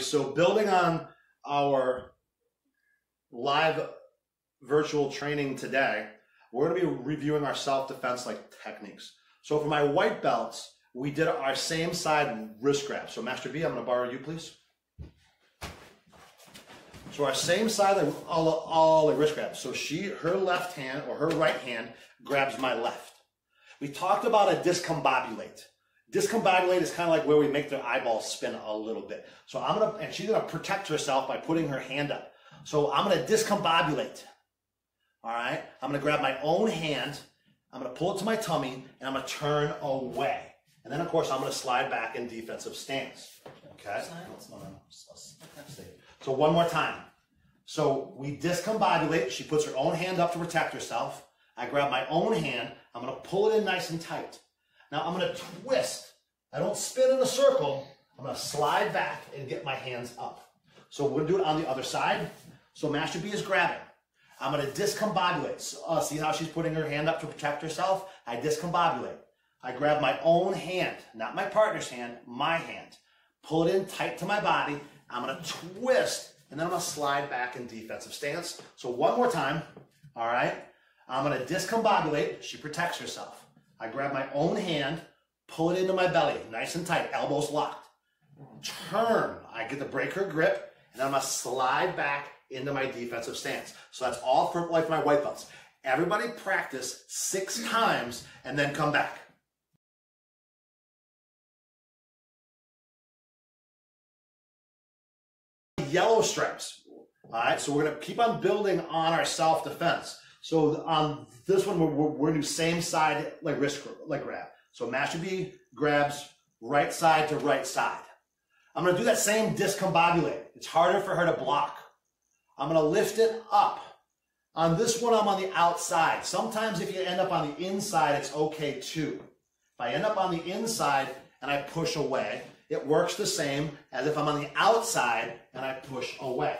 everybody. So building on our live virtual training today, we're going to be reviewing our self-defense like techniques. So for my white belts, we did our same side wrist grab. So Master B, I'm going to borrow you, please. So our same side, all, all the wrist grabs. So she, her left hand or her right hand grabs my left. We talked about a discombobulate. Discombobulate is kind of like where we make their eyeballs spin a little bit. So I'm gonna, and she's gonna protect herself by putting her hand up. So I'm gonna discombobulate. All right, I'm gonna grab my own hand, I'm gonna pull it to my tummy, and I'm gonna turn away. And then of course I'm gonna slide back in defensive stance. Okay. So one more time. So we discombobulate. She puts her own hand up to protect herself. I grab my own hand. I'm gonna pull it in nice and tight. Now I'm gonna twist. I don't spin in a circle. I'm gonna slide back and get my hands up. So we're gonna do it on the other side. So Master B is grabbing. I'm gonna discombobulate. So, uh, see how she's putting her hand up to protect herself? I discombobulate. I grab my own hand, not my partner's hand, my hand. Pull it in tight to my body. I'm gonna twist, and then I'm gonna slide back in defensive stance. So one more time, all right? I'm gonna discombobulate. She protects herself. I grab my own hand, pull it into my belly, nice and tight, elbows locked. Turn, I get to break her grip, and I'm gonna slide back into my defensive stance. So that's all for like my white belts. Everybody practice six times and then come back. Yellow stripes. All right, so we're gonna keep on building on our self-defense. So on this one, we're, we're gonna do same side like wrist like grab. So Master B grabs right side to right side. I'm gonna do that same discombobulate. It's harder for her to block. I'm gonna lift it up. On this one, I'm on the outside. Sometimes if you end up on the inside, it's okay too. If I end up on the inside and I push away, it works the same as if I'm on the outside and I push away.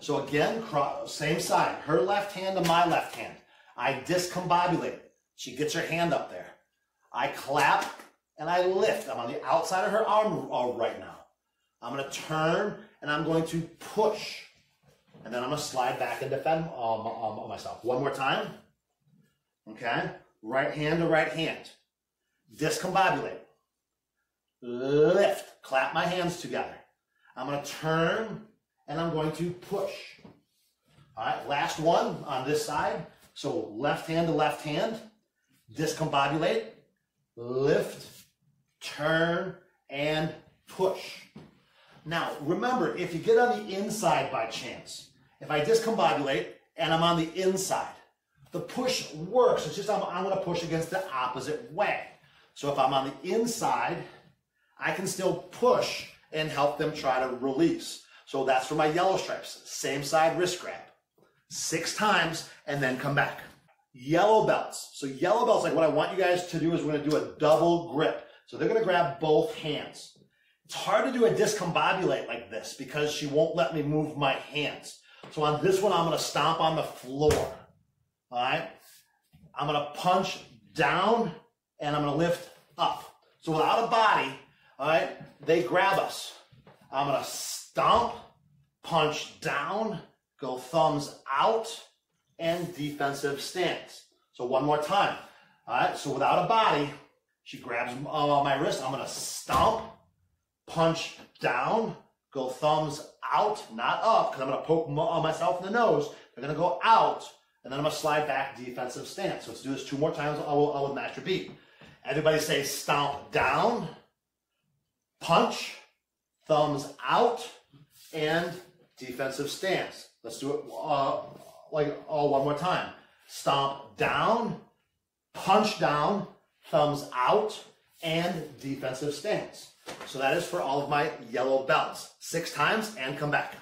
So again, same side. Her left hand to my left hand. I discombobulate. She gets her hand up there. I clap and I lift. I'm on the outside of her arm right now. I'm going to turn and I'm going to push. And then I'm going to slide back and defend um, um, myself. One more time. Okay? Right hand to right hand. Discombobulate. Lift. Clap my hands together. I'm going to turn and I'm going to push. All right, last one on this side. So left hand to left hand, discombobulate, lift, turn, and push. Now, remember, if you get on the inside by chance, if I discombobulate and I'm on the inside, the push works. It's just I'm, I'm going to push against the opposite way. So if I'm on the inside, I can still push and help them try to release. So that's for my yellow stripes. Same side wrist grab. Six times and then come back. Yellow belts. So yellow belts, like what I want you guys to do is we're going to do a double grip. So they're going to grab both hands. It's hard to do a discombobulate like this because she won't let me move my hands. So on this one, I'm going to stomp on the floor. All right. I'm going to punch down and I'm going to lift up. So without a body, all right, they grab us. I'm going to stomp, punch down, go thumbs out, and defensive stance. So one more time. All right, so without a body, she grabs uh, my wrist. I'm going to stomp, punch down, go thumbs out, not up, because I'm going to poke uh, myself in the nose. I'm going to go out, and then I'm going to slide back defensive stance. So let's do this two more times I'll with Master B. Everybody say stomp down, punch, thumbs out, and defensive stance. Let's do it uh, like all one more time. Stomp down, punch down, thumbs out, and defensive stance. So that is for all of my yellow belts. Six times and come back.